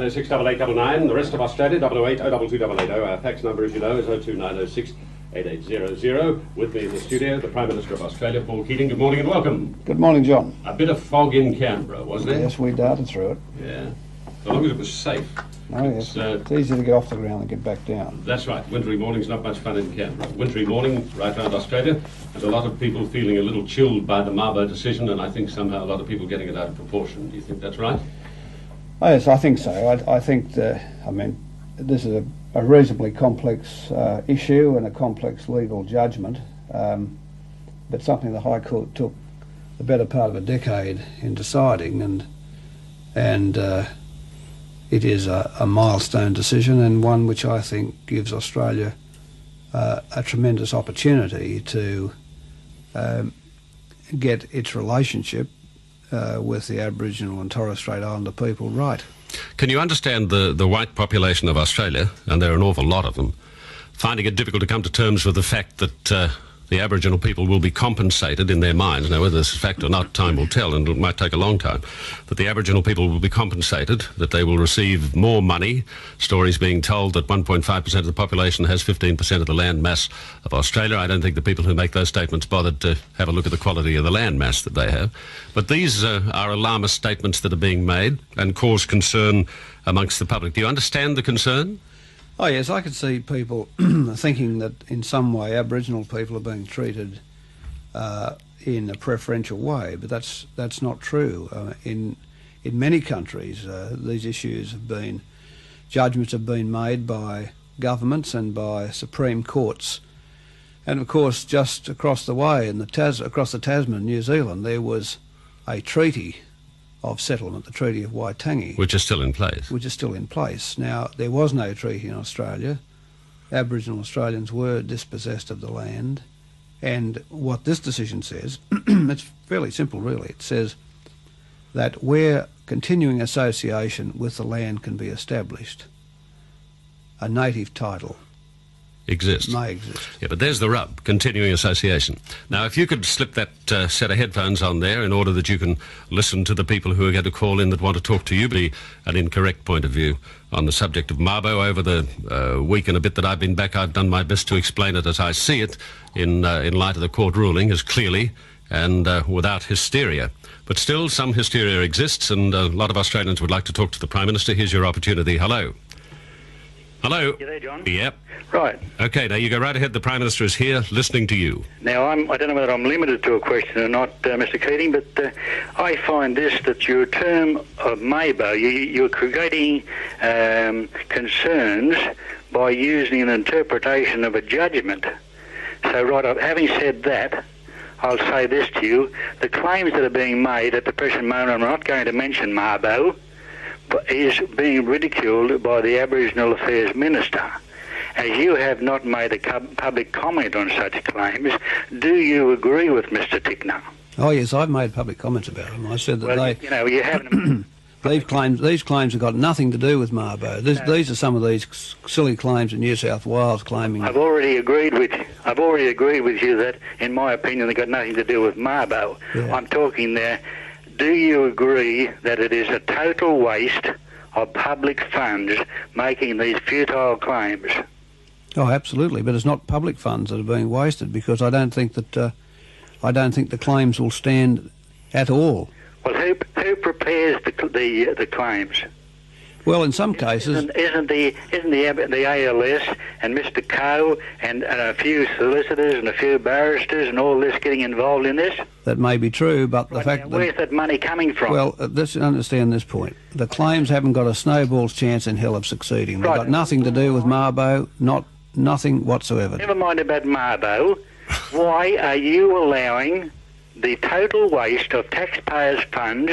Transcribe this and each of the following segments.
906 8899. The rest of Australia, 008 022 Our fax number, as you know, is 02906 8800. With me in the studio, the Prime Minister of Australia, Paul Keating. Good morning and welcome. Good morning, John. A bit of fog in Canberra, wasn't it? Yes, we darted through it. Yeah. As long as it was safe. Oh, yes. It's, uh, it's easy to get off the ground and get back down. That's right. Wintry morning's not much fun in Canberra. Wintry morning right around Australia, and a lot of people feeling a little chilled by the Mabo decision, and I think somehow a lot of people getting it out of proportion. Do you think that's right? Oh, yes, I think so. I, I think, that, I mean, this is a, a reasonably complex uh, issue and a complex legal judgment, um, but something the High Court took the better part of a decade in deciding, and and uh, it is a, a, milestone decision and one which I think gives Australia uh, a tremendous opportunity to um, get its relationship uh, with the Aboriginal and Torres Strait Islander people right. Can you understand the, the white population of Australia, and there are an awful lot of them, finding it difficult to come to terms with the fact that uh, the Aboriginal people will be compensated in their minds. Now, whether this is fact or not, time will tell, and it might take a long time. That the Aboriginal people will be compensated, that they will receive more money. Stories being told that 1.5% of the population has 15% of the land mass of Australia. I don't think the people who make those statements bothered to have a look at the quality of the land mass that they have. But these uh, are alarmist statements that are being made and cause concern amongst the public. Do you understand the concern? Oh yes, I could see people thinking that in some way Aboriginal people are being treated uh, in a preferential way, but that's that's not true. Uh, in in many countries, uh, these issues have been judgments have been made by governments and by supreme courts, and of course, just across the way in the Tas across the Tasman, New Zealand, there was a treaty of settlement, the Treaty of Waitangi. Which is still in place. Which is still in place. Now, there was no treaty in Australia. Aboriginal Australians were dispossessed of the land. And what this decision says, it's fairly simple really. It says that where continuing association with the land can be established, a native title exists. May exist. Yeah, but there's the rub, continuing association. Now, if you could slip that uh, set of headphones on there in order that you can listen to the people who are going to call in that want to talk to you, be an incorrect point of view on the subject of Mabo over the uh, week and a bit that I've been back, I've done my best to explain it as I see it in, uh, in light of the court ruling as clearly and uh, without hysteria. But still, some hysteria exists, and a lot of Australians would like to talk to the Prime Minister. Here's your opportunity. Hello. Hello. You there, John? Yep. Right. Okay, now you go right ahead. The Prime Minister is here listening to you. Now, I'm, I do not know whether I'm limited to a question or not, uh, Mr. Keating, but uh, I find this that your term of Mabo, you, you're creating um, concerns by using an interpretation of a judgment. So, right, having said that, I'll say this to you. The claims that are being made at the present moment, I'm not going to mention Mabo, is being ridiculed by the Aboriginal Affairs Minister. As you have not made a public comment on such claims, do you agree with Mr Tickner? Oh yes, I've made public comments about them. I said that well, they, you know, you haven't. these claims, these claims have got nothing to do with Mabo. This, no. These are some of these silly claims in New South Wales claiming. I've already agreed with. I've already agreed with you that, in my opinion, they've got nothing to do with Mabo. Yeah. I'm talking there do you agree that it is a total waste of public funds making these futile claims? Oh, absolutely. But it's not public funds that are being wasted because I don't think that uh, I don't think the claims will stand at all. Well, who who prepares the the, the claims? Well, in some cases, isn't, isn't the isn't the the ALS and Mr. Coe and, and a few solicitors and a few barristers and all this getting involved in this? That may be true, but the right, fact now, where's that money coming from? Well, uh, let's understand this point. The claims haven't got a snowball's chance in hell of succeeding. They've got nothing to do with Mabo, not nothing whatsoever. Never mind about Mabo. Why are you allowing the total waste of taxpayers' funds?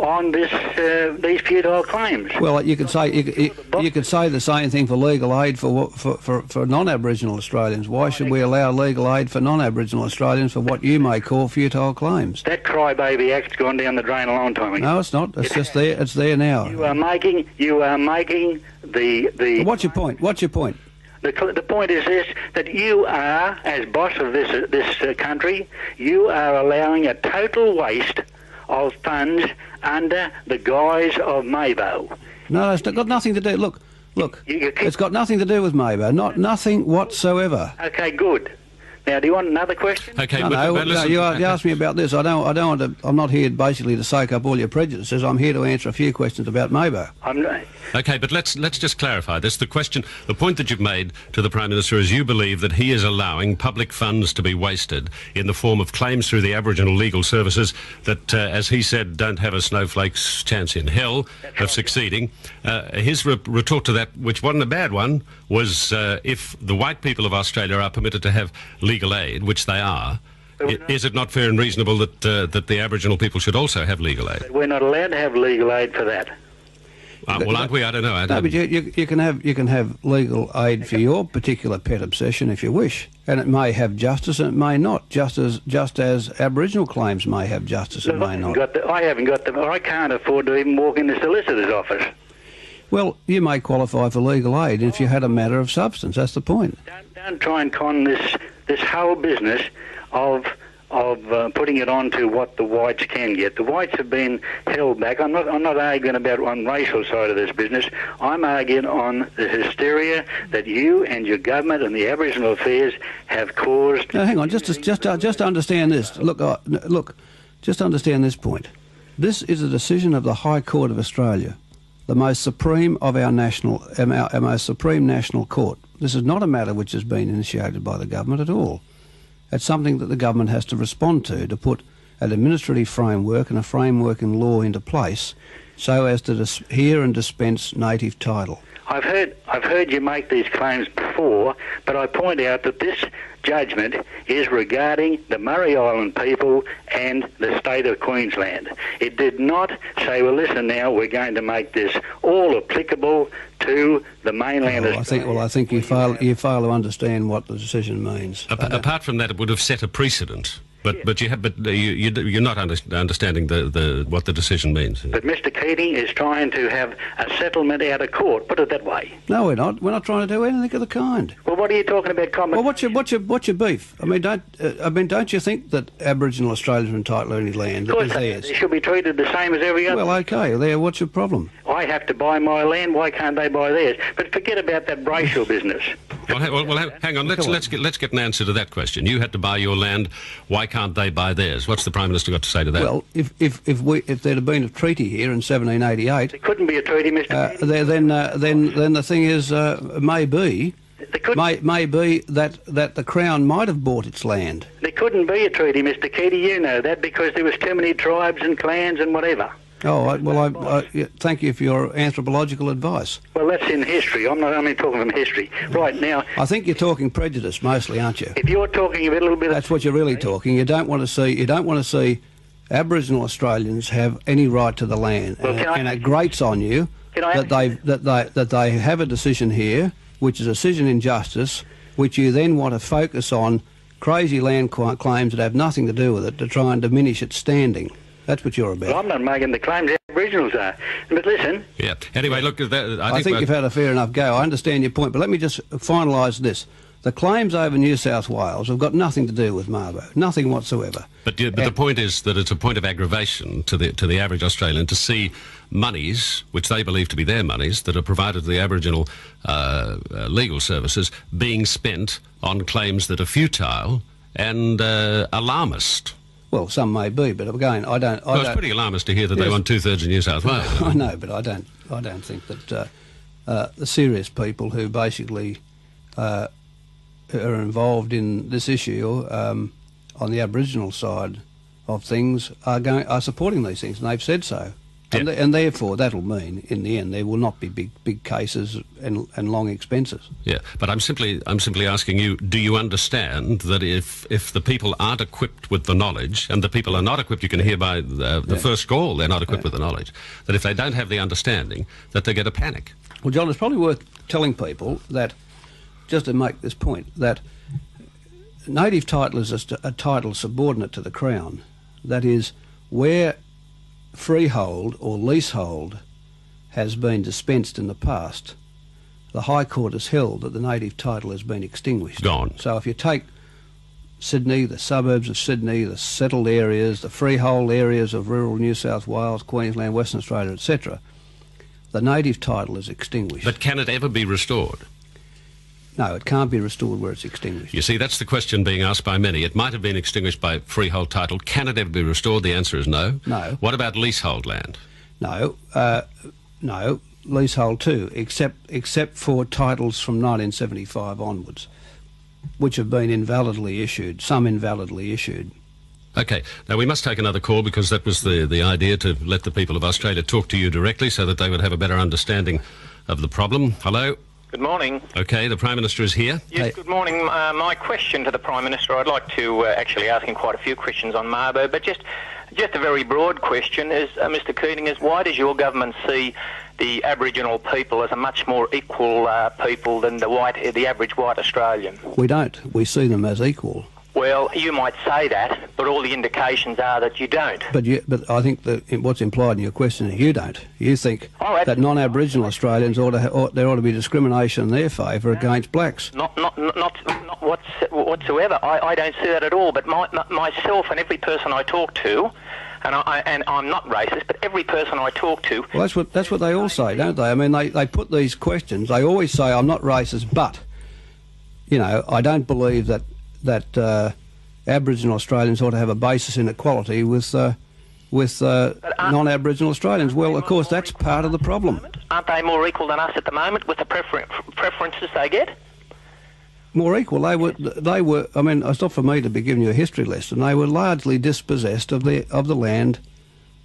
On this uh, these futile claims. Well, you could say you, you, could say the same thing for legal aid for for, for, for non-Aboriginal Australians. Why should we allow legal aid for non-Aboriginal Australians for what you may call futile claims? That crybaby act's gone down the drain a long time ago. No, it's not. It's just there. It's there now. You are making you are making the the. What's your point? What's your point? The, the point is this: that you are, as boss of this this uh, country, you are allowing a total waste of funds under the guise of Mabo. No, it's got nothing to do. Look, look, You- you it's got nothing to do with Mabo. Not nothing whatsoever. Okay, good. Now, do you want another question? Okay, No, but, no, but no, listen, you, you asked me about this. I don't. I don't want to. I'm not here basically to soak up all your prejudices. I'm here to answer a few questions about Mabo. I'm not, Okay, but let's let's just clarify this. The question, the point that you've made to the Prime Minister is you believe that he is allowing public funds to be wasted in the form of claims through the Aboriginal legal services that, uh, as he said, don't have a snowflake's chance in hell of succeeding. Uh, his re- retort to that, which wasn't a bad one, was uh, if the white people of Australia are permitted to have legal aid, which they are. Is it not fair and reasonable that uh, that the Aboriginal people should also have legal aid? we're not allowed to have legal aid for that. Uh, well, aren't we? I don't know. I No, don't, but you, you, you can have you can have legal aid for your particular pet obsession if you wish, and it may have justice and it may not. Just as just as Aboriginal claims may have justice and may haven't not. got the, I haven't got the. I can't afford to even walk in the solicitor's office. Well, you may qualify for legal aid if you had a matter of substance. That's the point. Don't, don't try and con this this whole business of of uh, putting it on to what the whites can get. The whites have been held back. I'm not I'm not arguing about one racial side of this business. I'm arguing on the hysteria that you and your government and the Aboriginal affairs have caused. Now, hang on, just to, just uh, just understand this. Look, uh, look, just understand this point. This is a decision of the High Court of Australia, the most supreme of our national, um, our, our most supreme national court. This is not a matter which has been initiated by the government at all. It's something that the government has to respond to to put an administrative framework and a framework in law into place, so as to dis- hear and dispense native title. I've heard I've heard you make these claims before, but I point out that this judgment is regarding the Murray Island people and the state of Queensland. It did not say, well, listen now, we're going to make this all applicable to the mainland. Well, I think, well, I think you fail, you fail to understand what the decision means. Apa- apart from that, it would have set a precedent. But but you have but uh, you, you you're not under, understanding the, the what the decision means. But Mr. Keating is trying to have a settlement out of court. Put it that way. No, we're not. We're not trying to do anything of the kind. Well, what are you talking about? Common. Well, what's your what's your what's your beef? I mean, don't uh, I mean, don't you think that Aboriginal Australians are entitled to any land of course, is theirs? they should be treated the same as every other. Well, okay. There. What's your problem? I have to buy my land. Why can't they buy theirs? But forget about that racial business. Well, ha- well, well ha- hang on. Let's on. let's get let's get an answer to that question. You had to buy your land. Why can't they buy theirs? What's the prime minister got to say to that? Well, if if if we if there'd have been a treaty here in 1788, There couldn't be a treaty, Mr. uh, there, then uh, then then the thing is, uh, maybe There couldn't, may may be that that the crown might have bought its land. there couldn't be a treaty, Mr. Keating. You know that because there was too many tribes and clans and whatever. Oh, I, well, I, I thank you for your anthropological advice. Well, that's in history. I'm not only talking from history. Right now, I think you're talking prejudice mostly, aren't you? if you're talking a little bit That's what you're really talking. You don't want to see. You don't want to see Aboriginal Australians have any right to the land, Well, and, I- and it grates on you that they that they that they have a decision here, which is a decision in justice, which you then want to focus on crazy land claims that have nothing to do with it to try and diminish its standing. That's what you're about. Well, I'm not making the claims the Aboriginals are. But listen, yeah. Anyway, look. That, I, I think you've had a fair enough go. I understand your point, but let me just finalise this. The claims over New South Wales have got nothing to do with Mabo, nothing whatsoever. But, yeah, but the point is that it's a point of aggravation to the to the average Australian to see monies, which they believe to be their monies, that are provided to the Aboriginal uh, uh, legal services, being spent on claims that are futile and uh, alarmist. Well, some may be, but again, I don't. I Well, it's don't pretty alarmist to hear that they Yes. won two thirds of New South Wales. I know, but I don't. I don't think that uh, uh, the serious people who basically uh, are involved in this issue um, on the Aboriginal side of things are going are supporting these things, and they've said so. And, Yeah. th- and therefore, that'll mean, in the end, there will not be big, big cases and, and long expenses. Yeah, but I'm simply I'm simply asking you: Do you understand that if if the people aren't equipped with the knowledge, and the people are not equipped, you can hear by the, the first call they're not equipped with the knowledge. That if they don't have the understanding, that they get a panic. Well, John, it's probably worth telling people that, just to make this point, that native title is a, a title subordinate to the Crown. That is, where freehold or leasehold has been dispensed in the past, the High Court has held that the native title has been extinguished. Gone. So if you take Sydney, the suburbs of Sydney, the settled areas, the freehold areas of rural New South Wales, Queensland, Western Australia, etc., the native title is extinguished. But can it ever be restored? No, it can't be restored where it's extinguished. You see, that's the question being asked by many. It might have been extinguished by freehold title. Can it ever be restored? The answer is no. No. What about leasehold land? No, uh, no, leasehold too, except except for titles from 1975 onwards, which have been invalidly issued. Some invalidly issued. Okay, now we must take another call because that was the, the idea to let the people of Australia talk to you directly so that they would have a better understanding of the problem. Hello? Good morning. Okay, the Prime Minister is here. Yes, Hey. good morning. Uh, my question to the Prime Minister, I'd like to uh, actually ask him quite a few questions on Mabo, but just just a very broad question is, uh, Mr Keating, is why does your government see the Aboriginal people as a much more equal uh, people than the white, the average white Australian? We don't. We see them as equal. Well, you might say that, but all the indications are that you don't. But you, but I think that what's implied in your question is you don't. You think Oh, that non-Aboriginal Australians ought to ha- ought, there ought to be discrimination in their favour against blacks. Not, not, not, not, not what's, whatsoever. I, I don't see that at all. But my, my, myself and every person I talk to, and I, I- and I'm not racist, but every person I talk to, Well, that's what that's what they all say, don't they? I mean, they, they put these questions. They always say, "I'm not racist, but," you know, I don't believe that that uh, Aboriginal Australians ought to have a basis in equality with uh, with uh, non-Aboriginal Australians. Well, of course, that's part of the problem. aren't they more equal than us at the moment with the prefer- preferences they get? More equal. They were. They were. I mean, it's not for me to be giving you a history lesson. They were largely dispossessed of the of the land,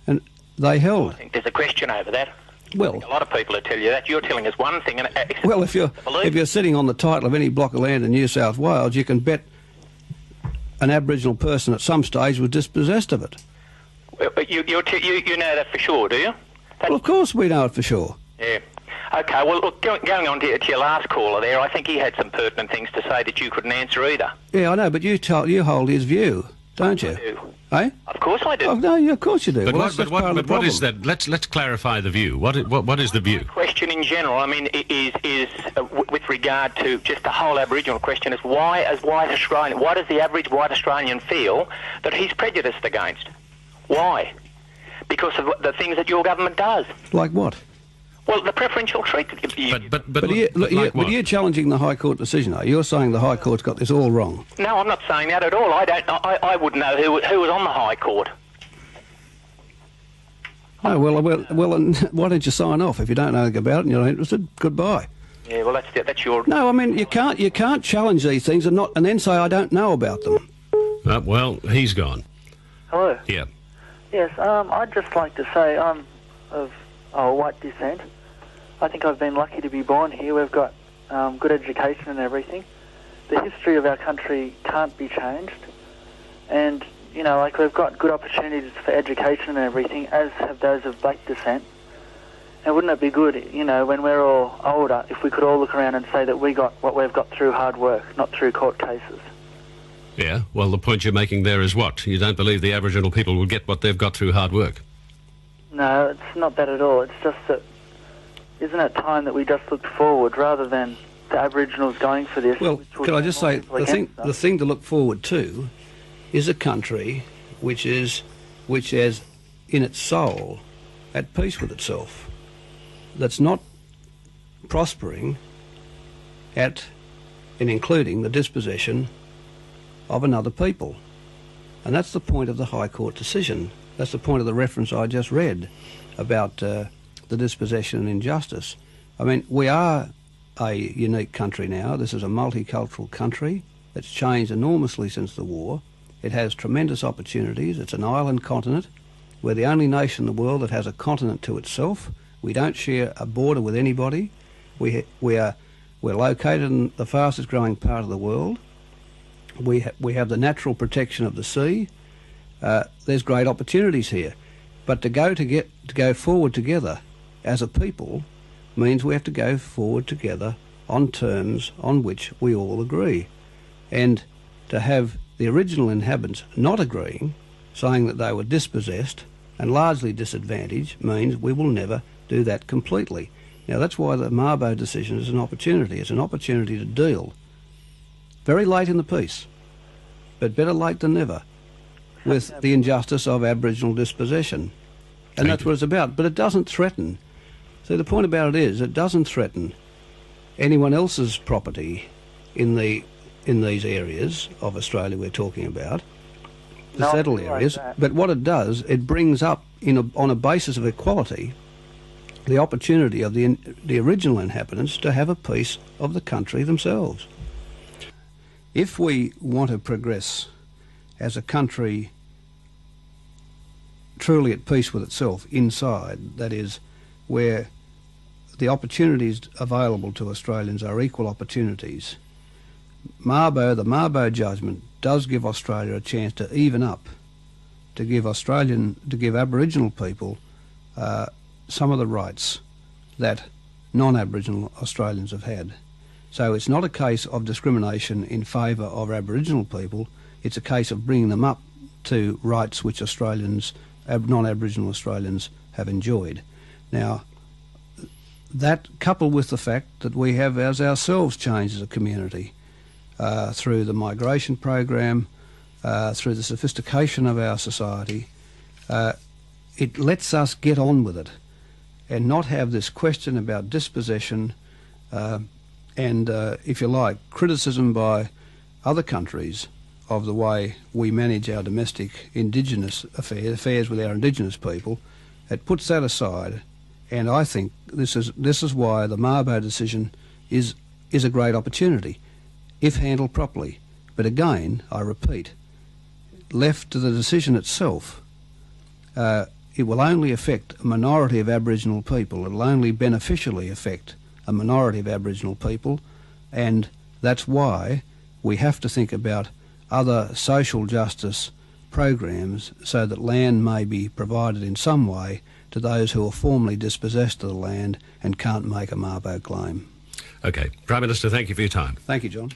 and they held. I think there's a question over that. Well, A lot of people will tell you that. You're telling us one thing, and uh, Well, if you're if you're sitting on the title of any block of land in New South Wales, you can bet an Aboriginal person at some stage was dispossessed of it. Well, you, you're you you know that for sure, do you? That- Well, of course we know it for sure. Yeah. Okay. Well, look, going, going on to, to your last caller there, I think he had some pertinent things to say that you couldn't answer either. Yeah, I know, but you tell you hold his view, don't you? do. Eh? Of course I do. Oh no, of course you do. But, well, what, but, what, but what is that? Let's let's clarify the view. What is, what, what is the view? Question in general, I mean, is is uh, w- with regard to just the whole Aboriginal question is why, as white Australian, why does the average white Australian feel that he's prejudiced against? Why? Because of the things that your government does. Like what? Well, the preferential treatment. But but but, But, you, but look, you, like but what? you're challenging the High Court decision, are you? You're saying the High Court's got this all wrong. no, I'm not saying that at all. I don't. I, I wouldn't know who who was on the High Court. Oh well, well, well. And why don't you sign off if you don't know anything about it and you're not interested? Goodbye. Yeah, well, that's that's your. No, I mean you can't you can't challenge these things and not and then say I don't know about them. Uh, well, he's gone. Hello. Yeah. Yes, um, I'd just like to say I'm of oh, white descent. I think I've been lucky to be born here. We've got um, good education and everything. The history of our country can't be changed, and you know, like we've got good opportunities for education and everything, as have those of black descent. And wouldn't it be good, you know, when we're all older, if we could all look around and say that we got what we've got through hard work, not through court cases? Yeah. Well, the point you're making there is what? You don't believe the Aboriginal people will get what they've got through hard work. No, it's not that at all. It's just that isn't it time that we just looked forward rather than the Aboriginals going for this? Well, which will can I just say the thing against the thing to look forward to is a country which is which is in its soul at peace with itself. That's not prospering at and including the dispossession of another people. And that's the point of the High Court decision. That's the point of the reference I just read about uh, the dispossession and injustice. I mean, we are a unique country now. This is a multicultural country that's changed enormously since the war. It has tremendous opportunities. It's an island continent. We're the only nation in the world that has a continent to itself. We don't share a border with anybody. We, we are, we're located in the fastest growing part of the world. We, ha- we have the natural protection of the sea. Uh, there's great opportunities here. But to go to get to go forward together as a people means we have to go forward together on terms on which we all agree. And to have the original inhabitants not agreeing, saying that they were dispossessed and largely disadvantaged, means we will never do that completely. Now that's why the Mabo decision is an opportunity. It's an opportunity to deal very late in the piece, but better late than never, with the injustice of Aboriginal dispossession. And Thank that's you. what it's about. But it doesn't threaten So the point about it is, it doesn't threaten anyone else's property in the in these areas of Australia we're talking about, the No, settled areas. that. But what it does, it brings up in a, on a basis of equality the opportunity of the the original inhabitants to have a piece of the country themselves. If we want to progress as a country truly at peace with itself inside, that is, where the opportunities available to Australians are equal opportunities, Mabo, the Mabo judgment does give Australia a chance to even up, to give Australian, to give Aboriginal people uh, some of the rights that non-Aboriginal Australians have had. So it's not a case of discrimination in favour of Aboriginal people. It's a case of bringing them up to rights which Australians, non-Aboriginal Australians, have enjoyed. Now, that coupled with the fact that we have as ourselves changed as a community uh, through the migration program, uh, through the sophistication of our society, uh, it lets us get on with it and not have this question about dispossession uh, and, uh, if you like, criticism by other countries of the way we manage our domestic indigenous affairs, affairs with our indigenous people. It puts that aside, and I think this is this is why the Mabo decision is is a great opportunity, if handled properly. But again, I repeat, left to the decision itself, uh, it will only affect a minority of Aboriginal people. It will only beneficially affect a minority of Aboriginal people, and that's why we have to think about other social justice programs so that land may be provided in some way to those who are formally dispossessed of the land and can't make a Mabo claim. Okay. Prime Minister, thank you for your time. Thank you, John.